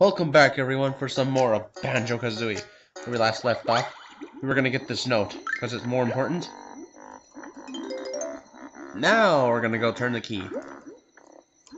Welcome back, everyone, for some more of Banjo-Kazooie. Where we last left off, we were gonna get this note, because it's more important. Now we're gonna go turn the key.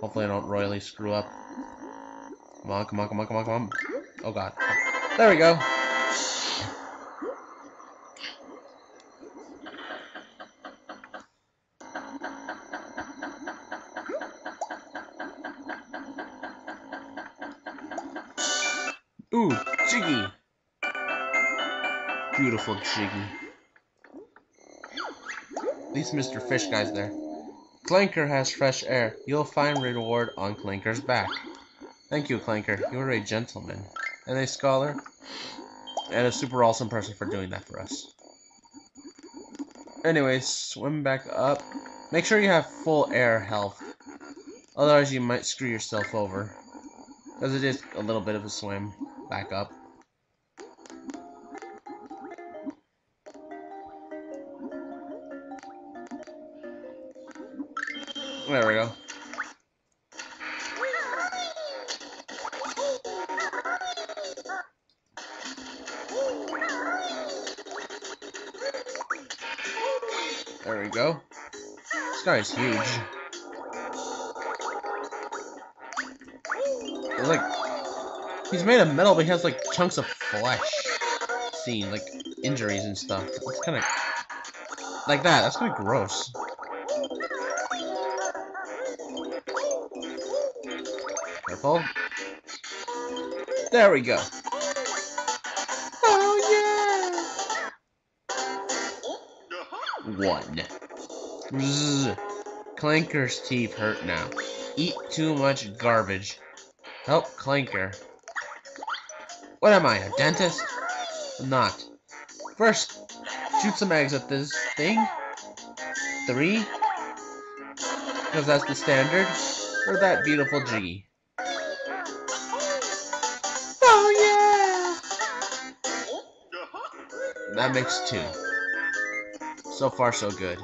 Hopefully I don't royally screw up. Come on, come on, come on, come on, come on. Oh god. There we go. Ooh, Jiggy. Beautiful Jiggy. At least Mr. Fish Guy's there. Clanker has fresh air. You'll find reward on Clanker's back. Thank you, Clanker. You're a gentleman. And a scholar. And a super awesome person for doing that for us. Anyways, swim back up. Make sure you have full air health. Otherwise you might screw yourself over. Because it is a little bit of a swim back up. There we go. There we go. This guy's huge. He's like, he's made of metal, but he has like chunks of flesh seen, like injuries and stuff. It's kind of like that. That's kind of gross. Careful. There we go. Oh yeah! One. Zzz. Clanker's teeth hurt now. Eat too much garbage. Help Clanker. What am I, a dentist? I'm not. First, shoot some eggs at this thing. Three. Because that's the standard. For that beautiful Jiggy. Oh yeah! That makes two. So far, so good.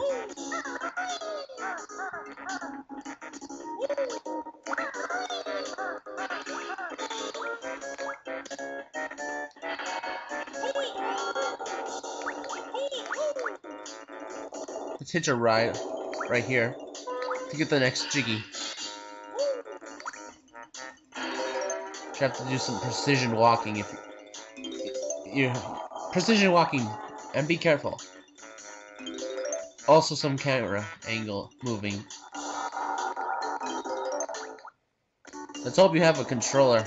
Let's hitch a ride right here to get the next Jiggy. You have to do some precision walking if you, precision walking and be careful. Also some camera angle moving. Let's hope you have a controller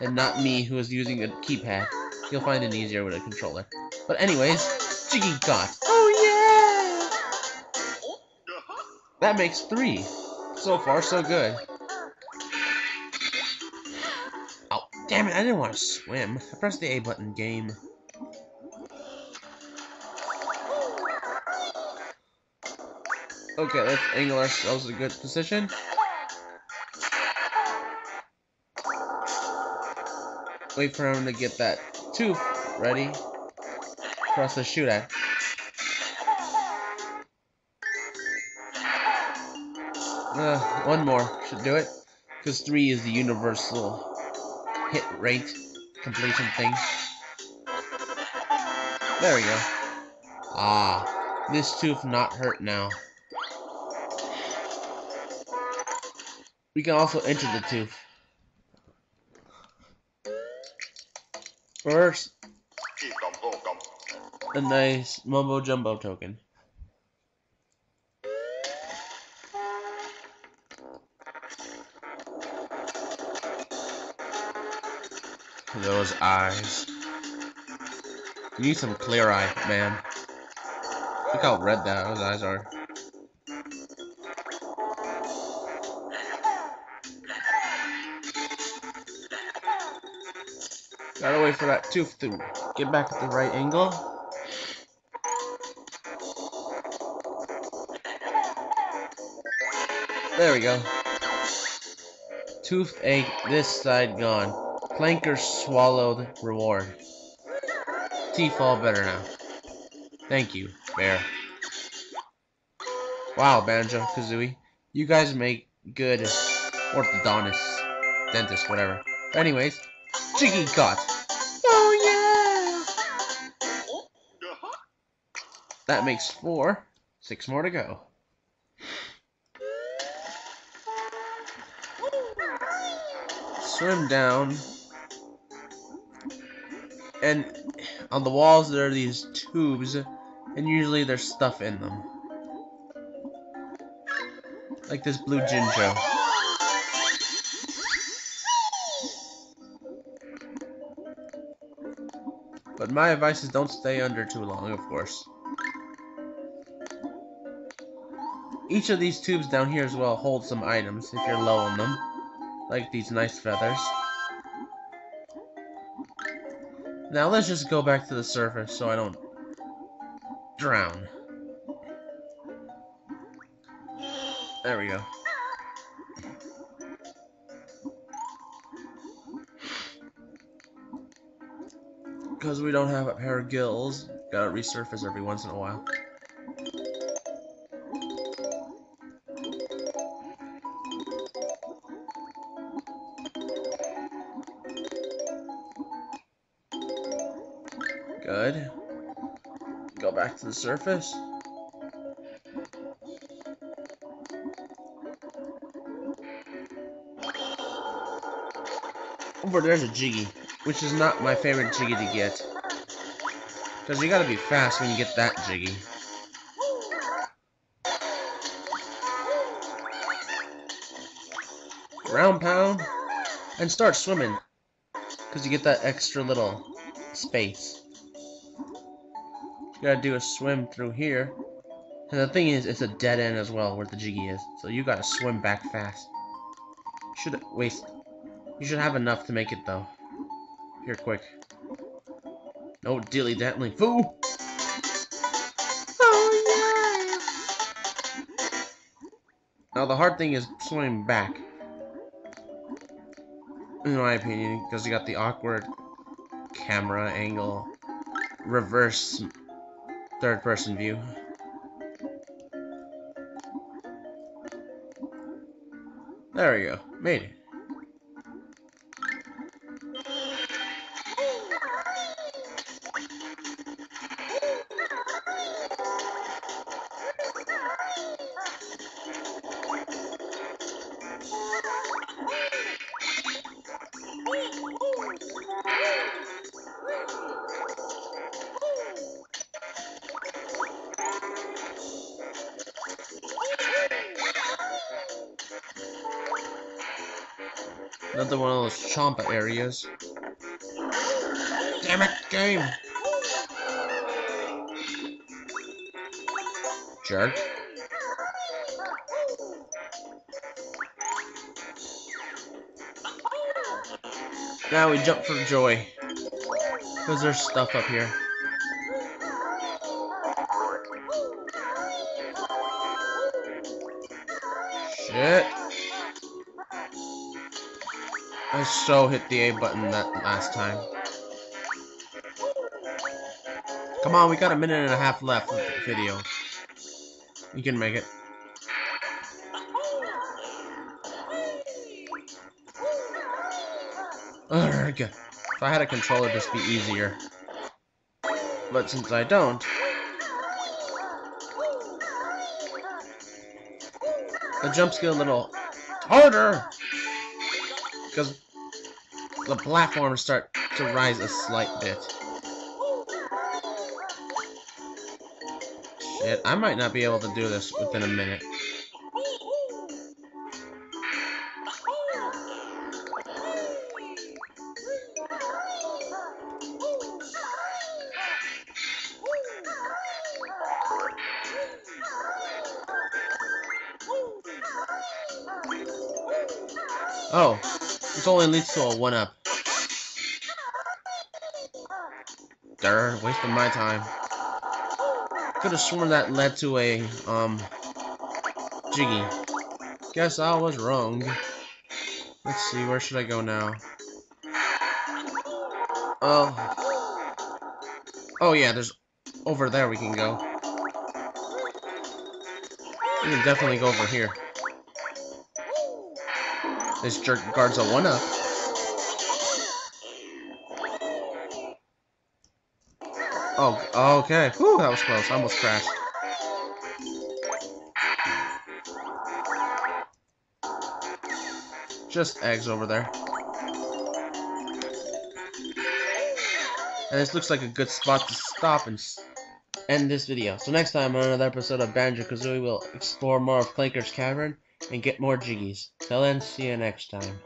and not me who is using a keypad. You'll find it easier with a controller. But anyways, Jiggy got. That makes three. So far, so good. Oh, damn it, I didn't want to swim. I pressed the A button, game. Okay, let's angle ourselves a good position. Wait for him to get that tooth ready us to shoot at. Uh, one more should do it. Because three is the universal hit rate completion thing. There we go. Ah, this tooth not hurt now. We can also enter the tooth. First, a nice mumbo jumbo token. Those eyes. You need some clear eye, man. Look how red those eyes are. Gotta wait for that tooth to get back at the right angle. There we go. Tooth egg this side gone. Clanker swallowed reward. Teeth all better now. Thank you, Bear. Wow, Banjo, Kazooie. You guys make good orthodontists, dentists, whatever. Anyways, Jiggy caught. Oh yeah! That makes four. Six more to go. Swim down. And on the walls there are these tubes, and usually there's stuff in them. Like this blue Jinjo. But my advice is don't stay under too long, of course. Each of these tubes down here as well hold some items if you're low on them. Like these nice feathers. Now let's just go back to the surface so I don't drown. There we go. Because we don't have a pair of gills, gotta resurface every once in a while. Good. Go back to the surface. Over there's a Jiggy, which is not my favorite Jiggy to get. Because you gotta be fast when you get that Jiggy. Ground pound, and start swimming. Because you get that extra little space. Gotta do a swim through here. And the thing is, it's a dead end as well where the Jiggy is. So you gotta swim back fast. Should waste. You should have enough to make it though. Here, quick. Oh, no dilly dally foo! Oh yeah! Now the hard thing is swimming back. In my opinion, because you got the awkward camera angle, reverse third person view. There we go. Made it. Another one of those Champa areas. Damn it, game! Jerk. Now we jump for joy. Because there's stuff up here. Shit. So hit the A button that last time. Come on, we got a minute and a half left of the video. You can make it. Good. If I had a controller, this would be easier. But since I don't, the jumps get a little harder because the platforms start to rise a slight bit. Shit, I might not be able to do this within a minute. Oh, this only leads to a one-up. Darn, wasting my time. Could have sworn that led to a, um, Jiggy. Guess I was wrong. Let's see, where should I go now? Oh. Oh yeah, there's over there we can go. We can definitely go over here. This jerk guards a 1-up. Oh, okay. Whew, that was close. I almost crashed. Just eggs over there. And this looks like a good spot to stop and end this video. So next time on another episode of Banjo-Kazooie, we'll explore more of Clanker's Cavern and get more Jiggies. Till then, see you next time.